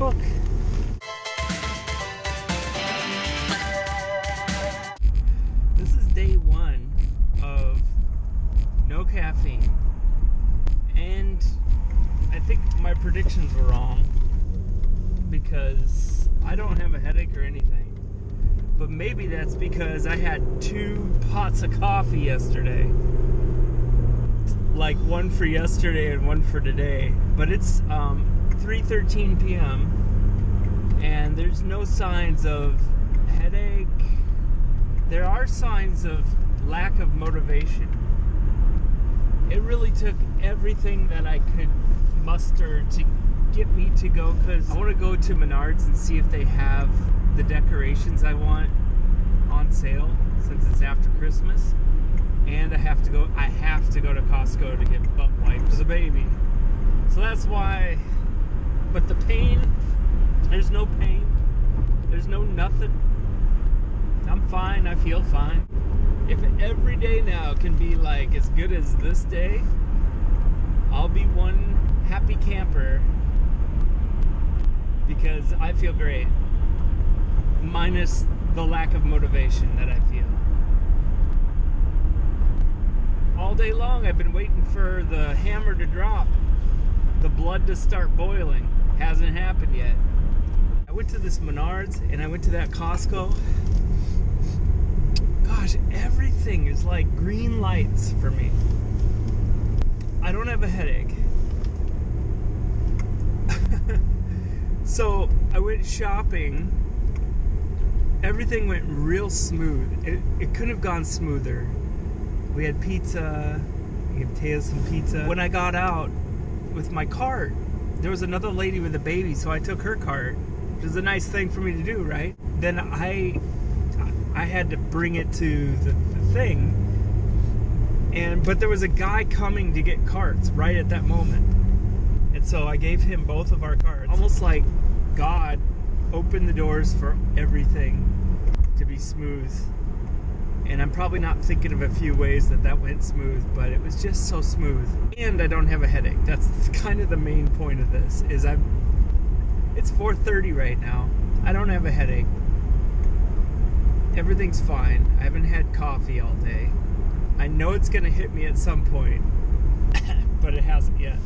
book. This is day one of no caffeine. And I think my predictions were wrong because I don't have a headache or anything. But maybe that's because I had two pots of coffee yesterday. Like one for yesterday and one for today. But it's um, 3:13 p.m. and there's no signs of headache. There are signs of lack of motivation. It really took everything that I could muster to get me to go because I want to go to Menards and see if they have the decorations I want on sale since it's after Christmas. And I have to go I have to go Costco to get butt wipes the baby. So that's why but the pain there's no pain. There's no nothing. I'm fine. I feel fine. If every day now can be like as good as this day, I'll be one happy camper because I feel great. Minus the lack of motivation that I feel. All day long, I've been waiting for the hammer to drop, the blood to start boiling. Hasn't happened yet. I went to this Menards and I went to that Costco. Gosh, everything is like green lights for me. I don't have a headache. so I went shopping. Everything went real smooth. It, it couldn't have gone smoother. We had pizza. We gave Taya some pizza. When I got out with my cart, there was another lady with a baby, so I took her cart, which is a nice thing for me to do, right? Then I I had to bring it to the, the thing, and but there was a guy coming to get carts right at that moment, and so I gave him both of our carts, almost like God opened the doors for everything to be smooth. And I'm probably not thinking of a few ways that that went smooth, but it was just so smooth. And I don't have a headache. That's kind of the main point of this. Is I'm. It's 4:30 right now. I don't have a headache. Everything's fine. I haven't had coffee all day. I know it's gonna hit me at some point, but it hasn't yet.